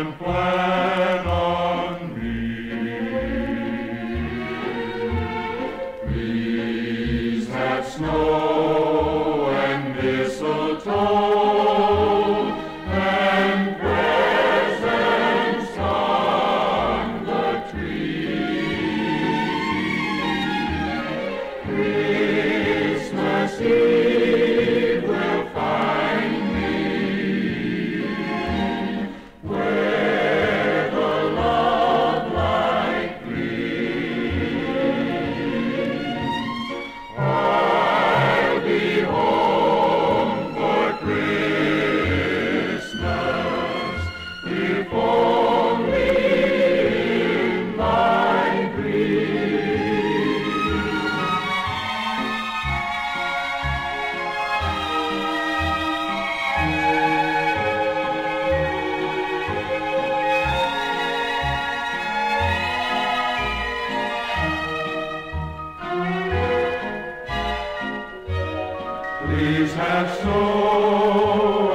and. Please have snow. Please have soul.